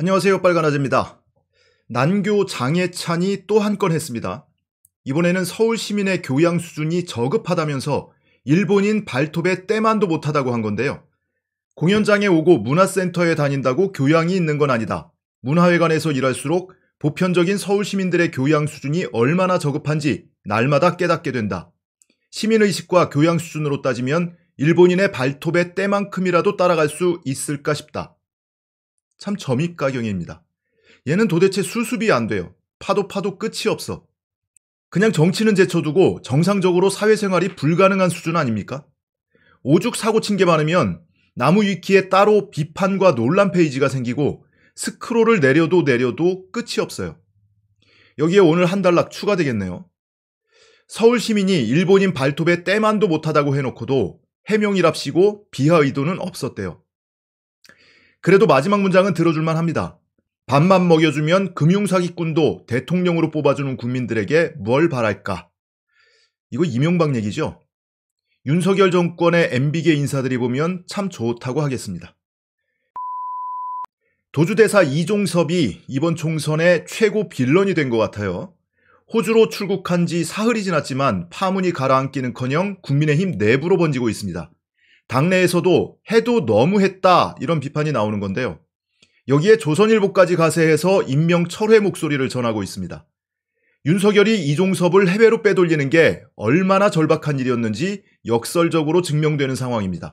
안녕하세요. 빨간아재입니다. 난교 장애찬이 또 한 건 했습니다. 이번에는 서울 시민의 교양 수준이 저급하다면서 일본인 발톱에 때만도 못하다고 한 건데요. 공연장에 오고 문화센터에 다닌다고 교양이 있는 건 아니다. 문화회관에서 일할수록 보편적인 서울 시민들의 교양 수준이 얼마나 저급한지 날마다 깨닫게 된다. 시민의식과 교양 수준으로 따지면 일본인의 발톱의 때만큼이라도 따라갈 수 있을까 싶다. 참 점입가경입니다. 얘는 도대체 수습이 안 돼요. 파도 파도 끝이 없어. 그냥 정치는 제쳐두고 정상적으로 사회생활이 불가능한 수준 아닙니까? 오죽 사고 친 게 많으면 나무 위키에 따로 비판과 논란 페이지가 생기고 스크롤을 내려도 내려도 끝이 없어요. 여기에 오늘 한 단락 추가되겠네요. 서울 시민이 일본인 발톱에 때만도 못하다고 해놓고도 해명이랍시고 비하 의도는 없었대요. 그래도 마지막 문장은 들어줄만 합니다. 밥만 먹여주면 금융사기꾼도 대통령으로 뽑아주는 국민들에게 뭘 바랄까? 이거 이명박 얘기죠? 윤석열 정권의 MB계 인사들이 보면 참 좋다고 하겠습니다. 도주대사 이종섭이 이번 총선의 최고 빌런이 된 것 같아요. 호주로 출국한 지 사흘이 지났지만 파문이 가라앉기는커녕 국민의힘 내부로 번지고 있습니다. 당내에서도 해도 너무했다 이런 비판이 나오는 건데요. 여기에 조선일보까지 가세해서 임명 철회 목소리를 전하고 있습니다. 윤석열이 이종섭을 해외로 빼돌리는 게 얼마나 절박한 일이었는지 역설적으로 증명되는 상황입니다.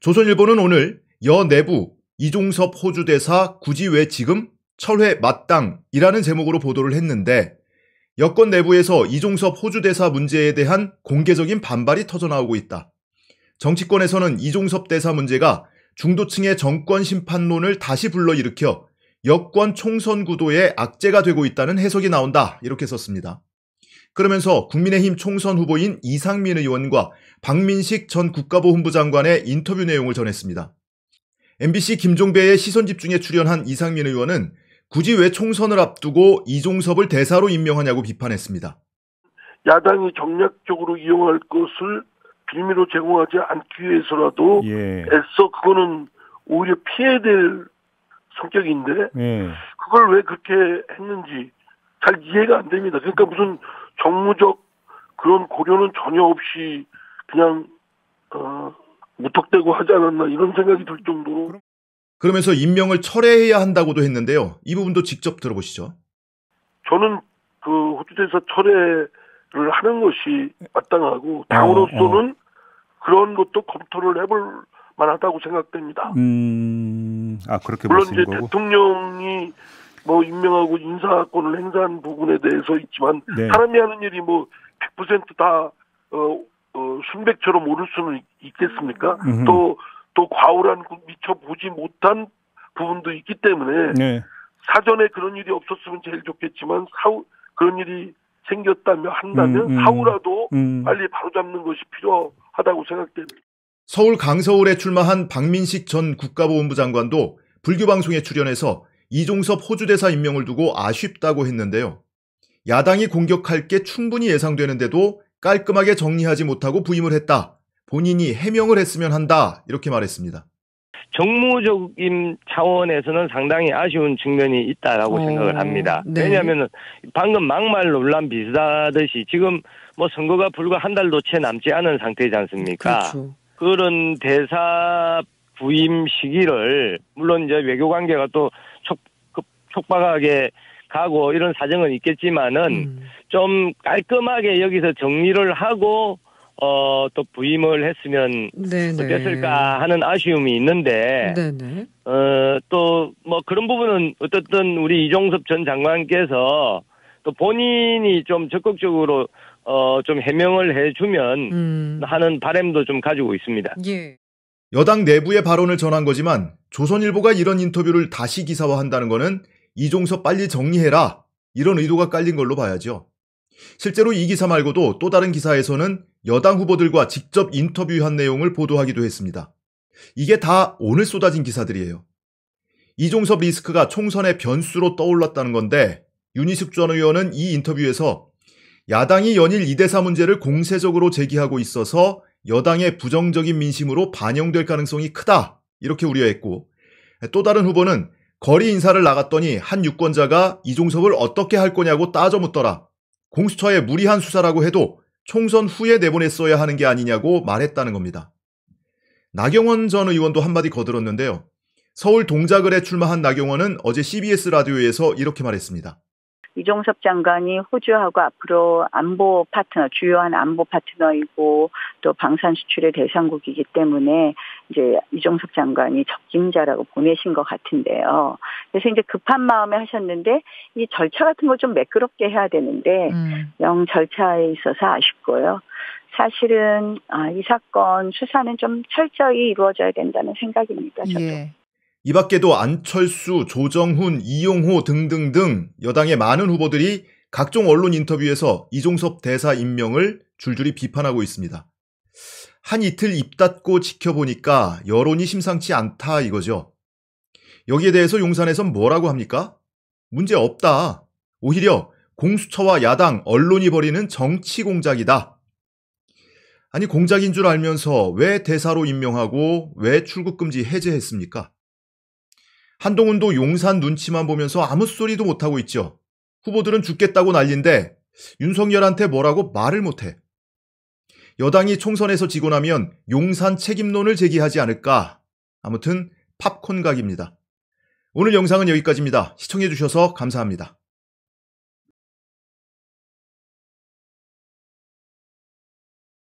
조선일보는 오늘 여 내부 이종섭 호주 대사 굳이 왜 지금 철회 마땅이라는 제목으로 보도를 했는데 여권 내부에서 이종섭 호주 대사 문제에 대한 공개적인 반발이 터져 나오고 있다. 정치권에서는 이종섭 대사 문제가 중도층의 정권 심판론을 다시 불러일으켜 여권 총선 구도의 악재가 되고 있다는 해석이 나온다. 이렇게 썼습니다. 그러면서 국민의힘 총선 후보인 이상민 의원과 박민식 전 국가보훈부 장관의 인터뷰 내용을 전했습니다. MBC 김종배의 시선 집중에 출연한 이상민 의원은 굳이 왜 총선을 앞두고 이종섭을 대사로 임명하냐고 비판했습니다. 야당이 정략적으로 이용할 것을 빌미로 제공하지 않기 위해서라도 예. 애써 그거는 오히려 피해야 될 성격인데 예. 그걸 왜 그렇게 했는지 잘 이해가 안 됩니다. 그러니까 무슨 정무적 그런 고려는 전혀 없이 그냥 어, 무턱대고 하지 않았나 이런 생각이 들 정도로 그러면서 임명을 철회해야 한다고도 했는데요. 이 부분도 직접 들어보시죠. 저는 그 호주대사 철회 를 하는 것이 마땅하고 당으로서는 어, 어. 그런 것도 검토를 해볼 만하다고 생각됩니다. 음, 아 그렇게 물론 이제 거고? 대통령이 뭐 임명하고 인사권을 행사한 부분에 대해서 있지만 네. 사람이 하는 일이 뭐 100%다 어, 어, 순백처럼 오를 수는 있겠습니까? 또또 또 과오란 미처 보지 못한 부분도 있기 때문에 네. 사전에 그런 일이 없었으면 제일 좋겠지만 사후 그런 일이 생겼다면 한다면 음, 음. 사후라도 음. 빨리 바로잡는 것이 필요하다고 생각됩니다. 서울 강서울에 출마한 박민식 전 국가보훈부 장관도 불교 방송에 출연해서 이종섭 호주 대사 임명을 두고 아쉽다고 했는데요. 야당이 공격할 게 충분히 예상되는데도 깔끔하게 정리하지 못하고 부임을 했다. 본인이 해명을 했으면 한다. 이렇게 말했습니다. 정무적인 차원에서는 상당히 아쉬운 측면이 있다라고 어, 생각을 합니다. 네. 왜냐하면 방금 막말 논란 비슷하듯이 지금 뭐 선거가 불과 한 달도 채 남지 않은 상태지 않습니까? 그렇죠. 그런 대사 부임 시기를 물론 이제 외교 관계가 또 촉, 그 촉박하게 가고 이런 사정은 있겠지만은 음. 좀 깔끔하게 여기서 정리를 하고 어, 또 부임을 했으면 네네. 어땠을까 하는 아쉬움이 있는데, 네네. 어, 또, 뭐 그런 부분은 어떻든 우리 이종섭 전 장관께서 또 본인이 좀 적극적으로 어, 좀 해명을 해주면 음. 하는 바램도 좀 가지고 있습니다. 예. 여당 내부의 발언을 전한 거지만 조선일보가 이런 인터뷰를 다시 기사화한다는 거는 이종섭 빨리 정리해라 이런 의도가 깔린 걸로 봐야죠. 실제로 이 기사 말고도 또 다른 기사에서는 여당 후보들과 직접 인터뷰한 내용을 보도하기도 했습니다. 이게 다 오늘 쏟아진 기사들이에요. 이종섭 리스크가 총선의 변수로 떠올랐다는 건데 윤희숙 전 의원은 이 인터뷰에서 야당이 연일 이대사 문제를 공세적으로 제기하고 있어서 여당의 부정적인 민심으로 반영될 가능성이 크다 이렇게 우려했고 또 다른 후보는 거리 인사를 나갔더니 한 유권자가 이종섭을 어떻게 할 거냐고 따져 묻더라. 공수처의 무리한 수사라고 해도 총선 후에 내보냈어야 하는 게 아니냐고 말했다는 겁니다. 나경원 전 의원도 한마디 거들었는데요. 서울 동작을에 출마한 나경원은 어제 CBS 라디오에서 이렇게 말했습니다. 이종섭 장관이 호주하고 앞으로 안보 파트너, 주요한 안보 파트너이고 또 방산 수출의 대상국이기 때문에 이제 이종섭 장관이 적임자라고 보내신 것 같은데요. 그래서 이제 급한 마음에 하셨는데 이 절차 같은 걸 좀 매끄럽게 해야 되는데 음. 영 절차에 있어서 아쉽고요. 사실은 아, 이 사건 수사는 좀 철저히 이루어져야 된다는 생각입니다. 저도. 예. 이 밖에도 안철수, 조정훈, 이용호 등등등 여당의 많은 후보들이 각종 언론 인터뷰에서 이종섭 대사 임명을 줄줄이 비판하고 있습니다. 한 이틀 입 닫고 지켜보니까 여론이 심상치 않다 이거죠. 여기에 대해서 용산에선 뭐라고 합니까? 문제 없다. 오히려 공수처와 야당, 언론이 벌이는 정치 공작이다. 아니 공작인 줄 알면서 왜 대사로 임명하고 왜 출국금지 해제했습니까? 한동훈도 용산 눈치만 보면서 아무 소리도 못하고 있죠. 후보들은 죽겠다고 난린데 윤석열한테 뭐라고 말을 못해. 여당이 총선에서 지고 나면 용산 책임론을 제기하지 않을까. 아무튼 팝콘 각입니다. 오늘 영상은 여기까지입니다. 시청해주셔서 감사합니다.